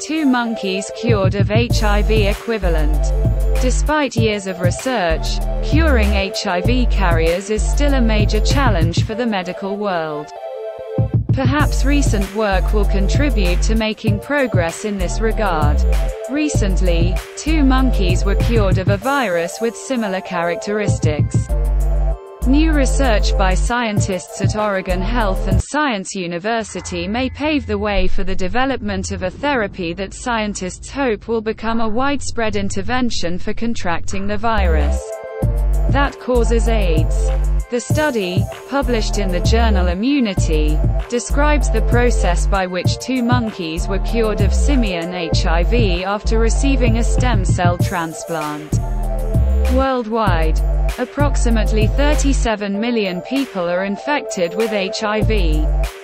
two monkeys cured of HIV equivalent. Despite years of research, curing HIV carriers is still a major challenge for the medical world. Perhaps recent work will contribute to making progress in this regard. Recently, two monkeys were cured of a virus with similar characteristics. New research by scientists at Oregon Health and Science University may pave the way for the development of a therapy that scientists hope will become a widespread intervention for contracting the virus that causes AIDS. The study, published in the journal Immunity, describes the process by which two monkeys were cured of simian HIV after receiving a stem cell transplant. Worldwide, approximately 37 million people are infected with HIV.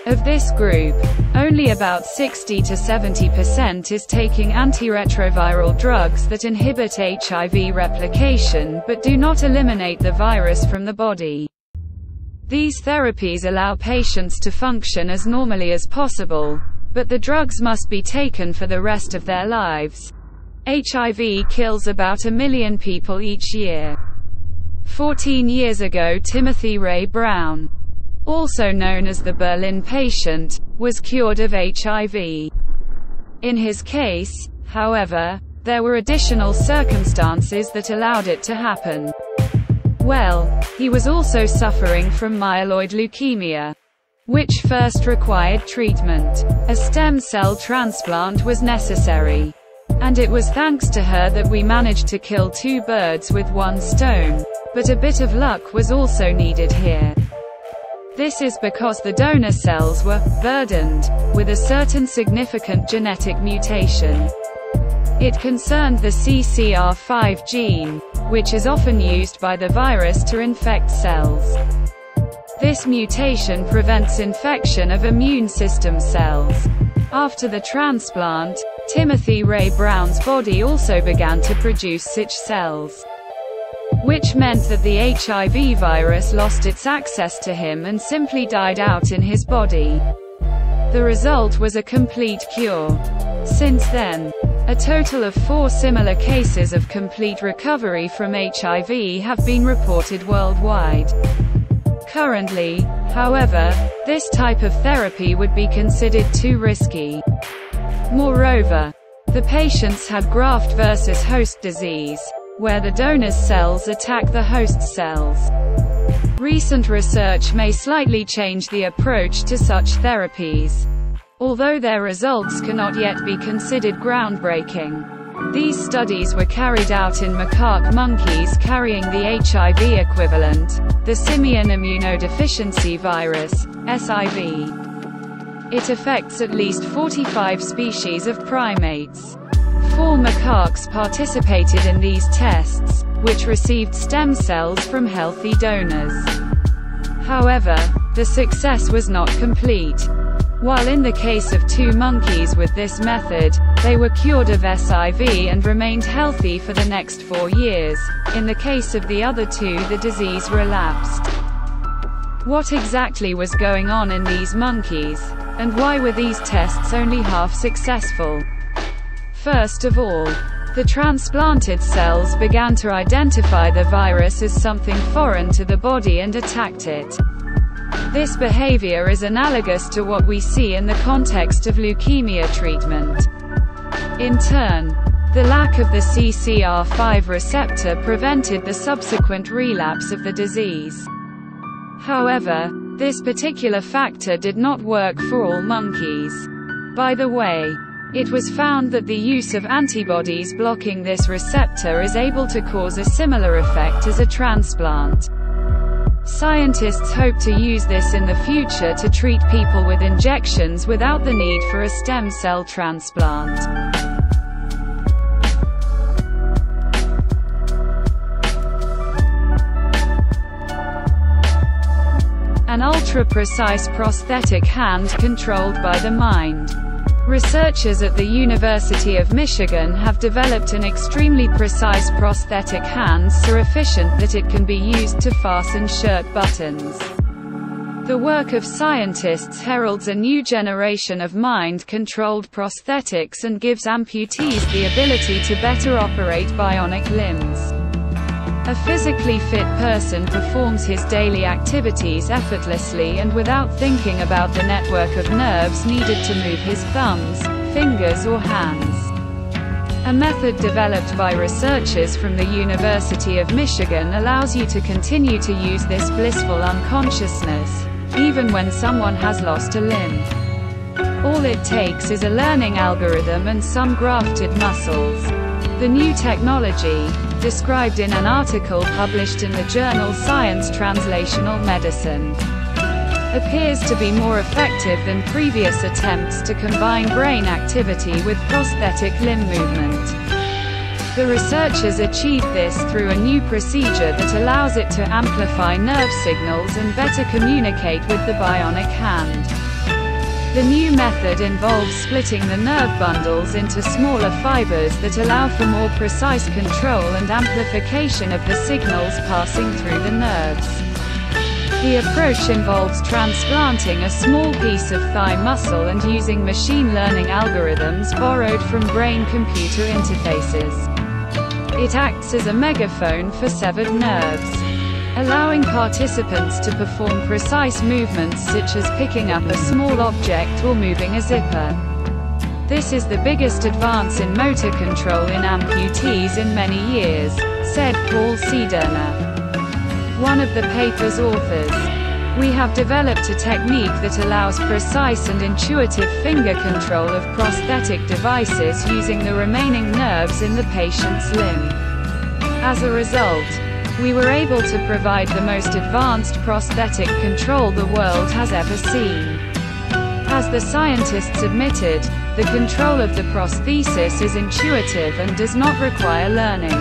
Of this group, only about 60 to 70% is taking antiretroviral drugs that inhibit HIV replication but do not eliminate the virus from the body. These therapies allow patients to function as normally as possible, but the drugs must be taken for the rest of their lives. HIV kills about a million people each year. 14 years ago Timothy Ray Brown, also known as the Berlin patient, was cured of HIV. In his case, however, there were additional circumstances that allowed it to happen. Well, he was also suffering from myeloid leukemia, which first required treatment. A stem cell transplant was necessary. And it was thanks to her that we managed to kill two birds with one stone. But a bit of luck was also needed here. This is because the donor cells were burdened with a certain significant genetic mutation. It concerned the CCR5 gene, which is often used by the virus to infect cells. This mutation prevents infection of immune system cells. After the transplant, Timothy Ray Brown's body also began to produce such cells. Which meant that the HIV virus lost its access to him and simply died out in his body. The result was a complete cure. Since then, a total of four similar cases of complete recovery from HIV have been reported worldwide. Currently, however, this type of therapy would be considered too risky. Moreover, the patients had graft versus host disease, where the donor's cells attack the host cells. Recent research may slightly change the approach to such therapies. Although their results cannot yet be considered groundbreaking. These studies were carried out in macaque monkeys carrying the HIV equivalent, the simian immunodeficiency virus, SIV. It affects at least 45 species of primates. Four macaques participated in these tests, which received stem cells from healthy donors. However, the success was not complete. While in the case of two monkeys with this method, they were cured of SIV and remained healthy for the next four years, in the case of the other two the disease relapsed. What exactly was going on in these monkeys? And why were these tests only half successful? First of all, the transplanted cells began to identify the virus as something foreign to the body and attacked it. This behavior is analogous to what we see in the context of leukemia treatment. In turn, the lack of the CCR5 receptor prevented the subsequent relapse of the disease. However, this particular factor did not work for all monkeys. By the way, it was found that the use of antibodies blocking this receptor is able to cause a similar effect as a transplant. Scientists hope to use this in the future to treat people with injections without the need for a stem cell transplant. Ultra-precise prosthetic hand controlled by the mind. Researchers at the University of Michigan have developed an extremely precise prosthetic hand so efficient that it can be used to fasten shirt buttons. The work of scientists heralds a new generation of mind-controlled prosthetics and gives amputees the ability to better operate bionic limbs. A physically fit person performs his daily activities effortlessly and without thinking about the network of nerves needed to move his thumbs, fingers or hands. A method developed by researchers from the University of Michigan allows you to continue to use this blissful unconsciousness, even when someone has lost a limb. All it takes is a learning algorithm and some grafted muscles. The new technology, described in an article published in the journal Science Translational Medicine, appears to be more effective than previous attempts to combine brain activity with prosthetic limb movement. The researchers achieved this through a new procedure that allows it to amplify nerve signals and better communicate with the bionic hand. The new method involves splitting the nerve bundles into smaller fibers that allow for more precise control and amplification of the signals passing through the nerves. The approach involves transplanting a small piece of thigh muscle and using machine learning algorithms borrowed from brain-computer interfaces. It acts as a megaphone for severed nerves, allowing participants to perform precise movements such as picking up a small object or moving a zipper. This is the biggest advance in motor control in amputees in many years, said Paul Cederna one of the paper's authors. We have developed a technique that allows precise and intuitive finger control of prosthetic devices using the remaining nerves in the patient's limb. As a result, we were able to provide the most advanced prosthetic control the world has ever seen. As the scientists admitted, the control of the prosthesis is intuitive and does not require learning.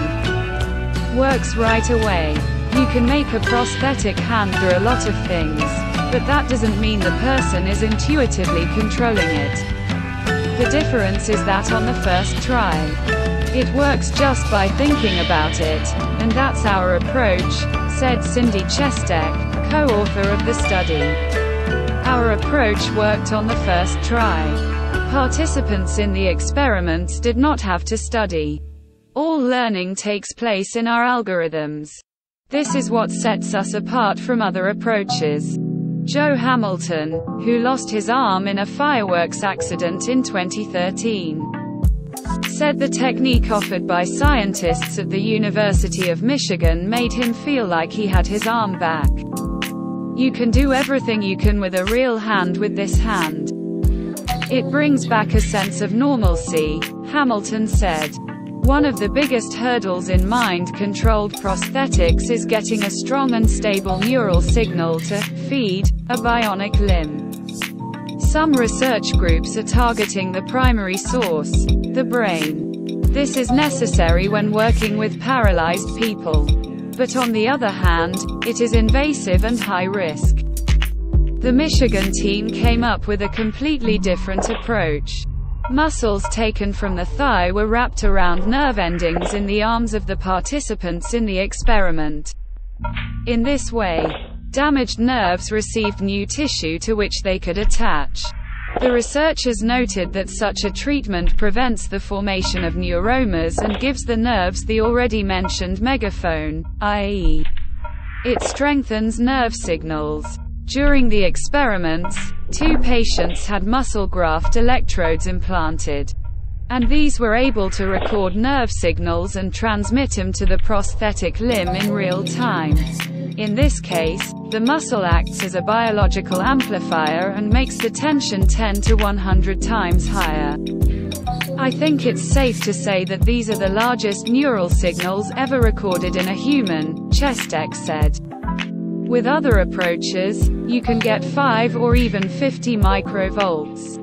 Works right away. You can make a prosthetic hand do a lot of things, but that doesn't mean the person is intuitively controlling it. The difference is that on the first try, it works just by thinking about it, and that's our approach, said Cindy Chestek, co-author of the study. Our approach worked on the first try. Participants in the experiments did not have to study. All learning takes place in our algorithms. This is what sets us apart from other approaches. Joe Hamilton, who lost his arm in a fireworks accident in 2013, said the technique offered by scientists at the University of Michigan made him feel like he had his arm back. You can do everything you can with a real hand with this hand. It brings back a sense of normalcy, Hamilton said. One of the biggest hurdles in mind-controlled prosthetics is getting a strong and stable neural signal to feed a bionic limb. Some research groups are targeting the primary source, the brain. This is necessary when working with paralyzed people. But on the other hand, it is invasive and high risk. The Michigan team came up with a completely different approach. Muscles taken from the thigh were wrapped around nerve endings in the arms of the participants in the experiment. In this way, damaged nerves received new tissue to which they could attach. The researchers noted that such a treatment prevents the formation of neuromas and gives the nerves the already mentioned megaphone, i.e., it strengthens nerve signals. During the experiments, two patients had muscle graft electrodes implanted. And these were able to record nerve signals and transmit them to the prosthetic limb in real time. In this case, the muscle acts as a biological amplifier and makes the tension 10 to 100 times higher. I think it's safe to say that these are the largest neural signals ever recorded in a human, Chestek said. With other approaches, you can get 5 or even 50 microvolts.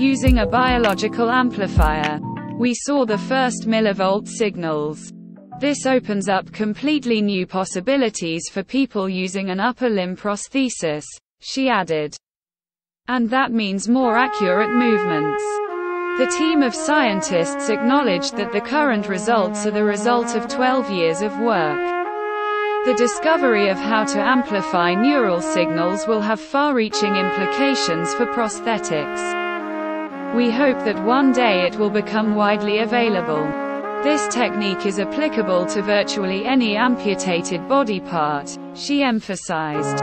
Using a biological amplifier, we saw the first millivolt signals. This opens up completely new possibilities for people using an upper limb prosthesis, she added. And that means more accurate movements. The team of scientists acknowledged that the current results are the result of 12 years of work. The discovery of how to amplify neural signals will have far-reaching implications for prosthetics. We hope that one day it will become widely available. This technique is applicable to virtually any amputated body part, she emphasized.